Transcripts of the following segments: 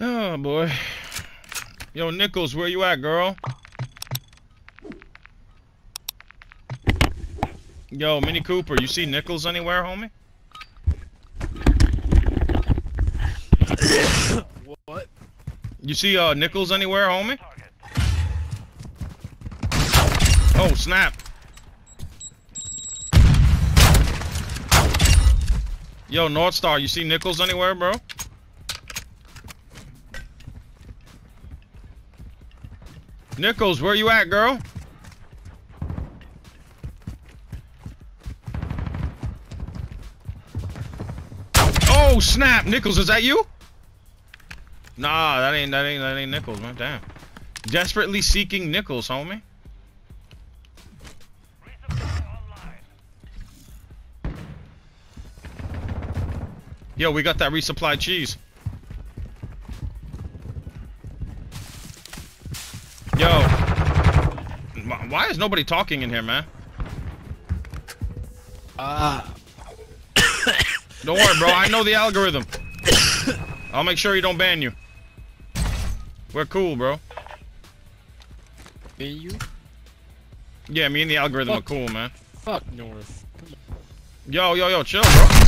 Oh boy. Yo, Nichols, where you at, girl? Yo, Mini Cooper, you see Nichols anywhere, homie? What? You see uh Nichols anywhere, homie? Oh, snap. Yo, North Star, you see Nichols anywhere, bro? Nichols, where you at, girl? Oh, snap! Nichols, is that you? Nah, that ain't that ain't that ain't Nichols, man. Damn. Desperately seeking Nichols, homie. Yo, we got that resupply cheese. Yo. Wh- Why is nobody talking in here, man? Ah. Don't worry, bro. I know the algorithm. I'll make sure he don't ban you. We're cool, bro. Me and you? Yeah, me and the algorithm Fuck. are cool, man. Fuck North. Yo, yo, yo, chill, bro.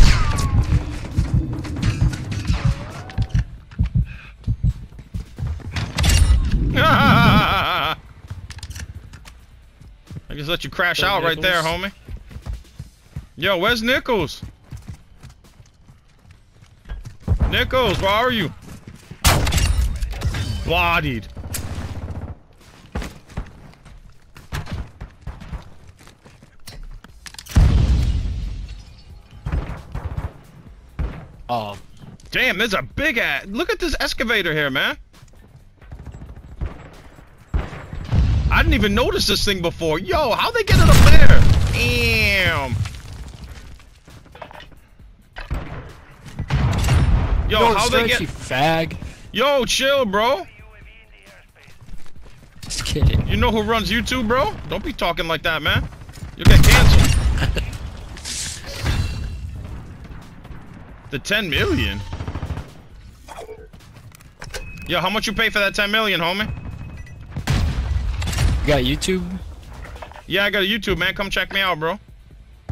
I just let you crash Yo, out right there, homie. Yo, where's Nichols? Nichols, where are you? Bodied. Oh, um, Damn, there's a big ass. Look at this excavator here, man. I didn't even notice this thing before. Yo, how they get it up there? Damn. Yo, North how they get? you fag. Yo, chill, bro. Just kidding. You know who runs YouTube, bro? Don't be talking like that, man. You'll get canceled. the 10 million? Yo, how much you pay for that 10 million, homie? You got YouTube? Yeah, I got a YouTube, man. Come check me out, bro.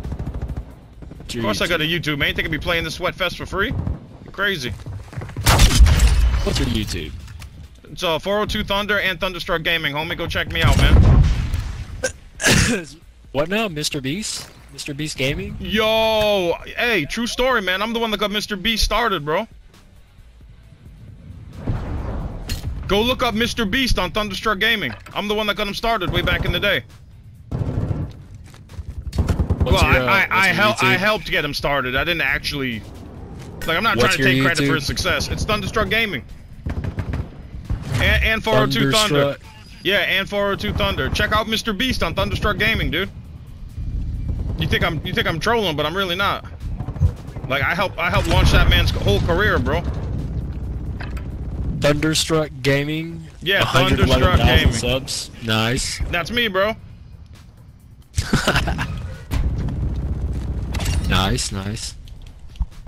Of course I got a YouTube, man. You think I'd be playing the Sweat Fest for free? You crazy. What's your YouTube? It's uh, 402 Thunder and Thunderstruck Gaming, homie. Go check me out, man. what now, Mr. Beast? Mr. Beast Gaming? Yo, hey, true story, man. I'm the one that got Mr. Beast started, bro. Go look up Mr. Beast on Thunderstruck Gaming. I'm the one that got him started way back in the day. What's well, your, uh, I, I, what's I, hel- I helped get him started. I didn't actually. Like, I'm not What's trying to take credit for his success. It's Thunderstruck Gaming. And, and 402 Thunder. Yeah, and 402 Thunder. Check out Mr. Beast on Thunderstruck Gaming, dude. You think I'm you think I'm trolling, but I'm really not. Like I help I helped launch that man's whole career, bro. Thunderstruck Gaming. Yeah, 111,000 Thunderstruck Gaming. subs. Nice. That's me, bro. Nice, nice.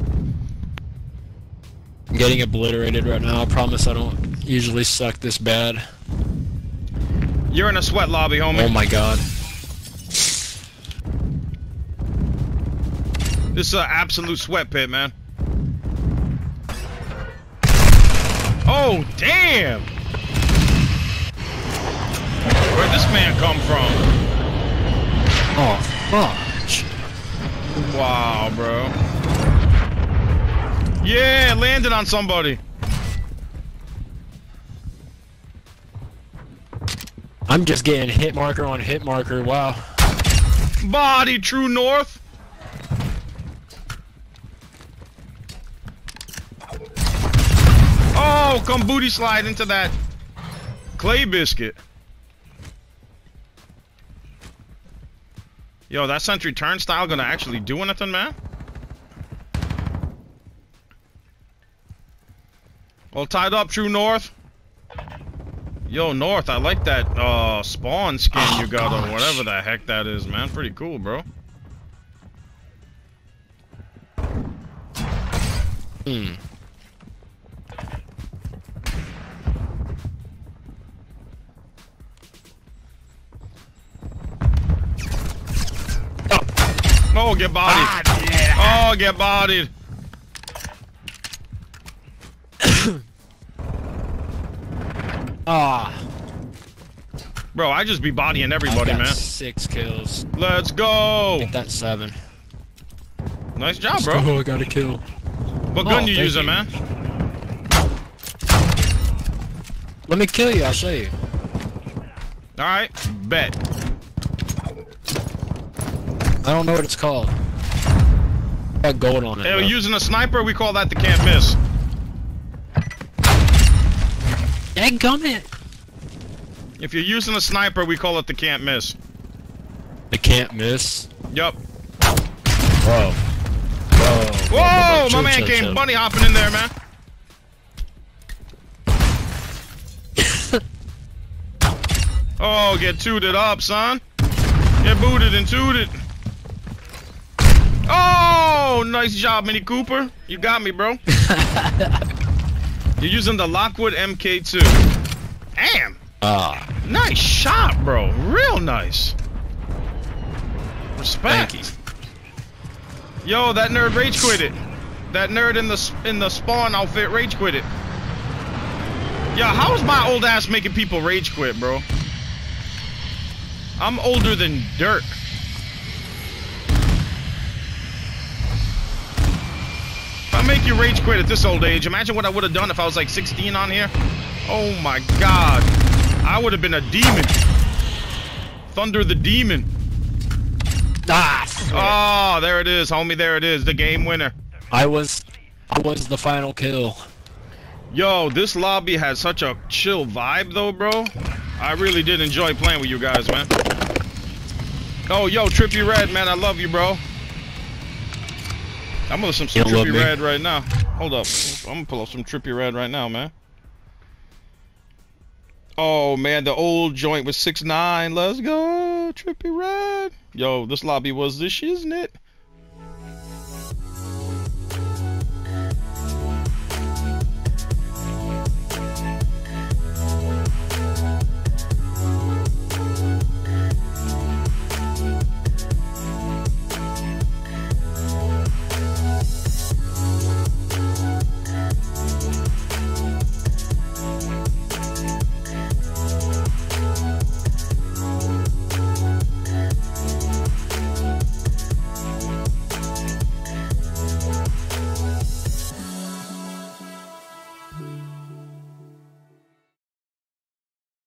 I'm getting obliterated right now. I promise I don't usually suck this bad. You're in a sweat lobby, homie. Oh my god. This is an absolute sweat pit, man. Oh, damn! Where'd this man come from? Oh, fudge. Wow, bro. Yeah, landed on somebody. I'm just getting hit marker on hit marker. Wow. Body, true north. Come booty slide into that clay biscuit. Yo, that sentry turnstile gonna actually do anything, man? All tied up, true north. Yo, North, I like that uh spawn skin Oh, you got or whatever the heck that is, man. Pretty cool, bro. Hmm. Get bodied. Ah, Oh, get bodied. Ah, Bro, I just be bodying everybody, I got man. six kills. Let's go. Ain't that seven? Nice job, bro. Oh, I got a kill. What Oh, gun you thank using, you. man? Let me kill you. I'll show you. All right, bet. I don't know what it's called. Got gold on it. Hey, using a sniper, we call that the can't miss. Dadgummit. If you're using a sniper, we call it the can't miss. The can't miss. Yup. Whoa. Whoa. Whoa, my man came bunny hopping in there, man. oh, get tooted up, son. Get booted and tooted. Oh, nice job, Mini Cooper. You got me, bro. You're using the Lockwood MK2. Damn. Ah, Nice shot, bro. Real nice. Respect. Yo, that nerd rage quit it. That nerd in the in the spawn outfit rage quit it. Yo, how is my old ass making people rage quit, bro? I'm older than dirt. If I make you rage quit at this old age, imagine what I would have done if I was like 16 on here. Oh my god. I would have been a demon. Thunder the demon. Ah. Oh, there it is, homie. There it is. The game winner. I was, I was the final kill. Yo, this lobby has such a chill vibe, though, bro. I really did enjoy playing with you guys, man. Oh, yo, Trippy Red, man. I love you, bro. I'm gonna some don't Trippy? Red right now. Hold up. I'm gonna pull up some Trippie Redd right now, man. Oh, man. The old joint was 6 9 Let's go. Trippie Redd. Yo, this lobby was this, isn't shiznit.